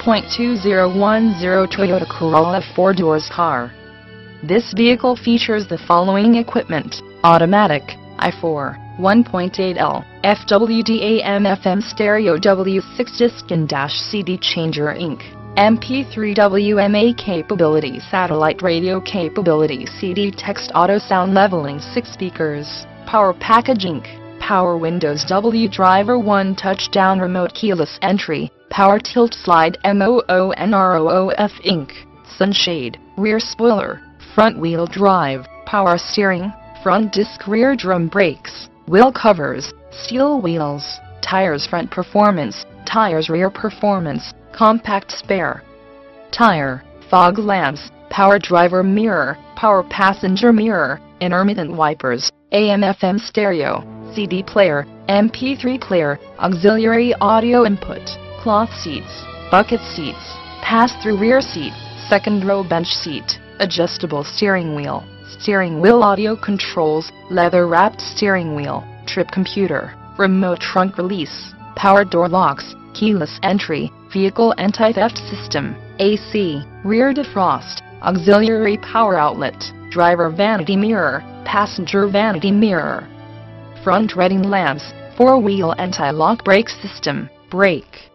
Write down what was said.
5.2010 Toyota Corolla 4 doors car. This vehicle features the following equipment, automatic, i4, 1.8L, FWD AM FM stereo W6 disc and dash CD changer Inc. MP3 WMA capability satellite radio capability CD text auto sound leveling 6 speakers, power package Inc. Power Windows W Driver 1 touchdown remote keyless entry, power tilt slide MOONROOF Inc. Sunshade, rear spoiler, front wheel drive, power steering, front disc rear drum brakes, wheel covers, steel wheels, tires front performance, tires rear performance, compact spare tire, fog lamps, power driver mirror, power passenger mirror, intermittent wipers, AM FM stereo, CD player, MP3 player, auxiliary audio input, cloth seats, bucket seats, pass-through rear seat, second row bench seat, adjustable steering wheel, steering wheel audio controls, leather-wrapped steering wheel, trip computer, remote trunk release, power door locks, keyless entry, vehicle anti-theft system, AC, rear defrost, auxiliary power outlet, driver vanity mirror, passenger vanity mirror, front reading lamps, four-wheel anti-lock brake system, brake